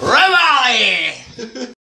Revali!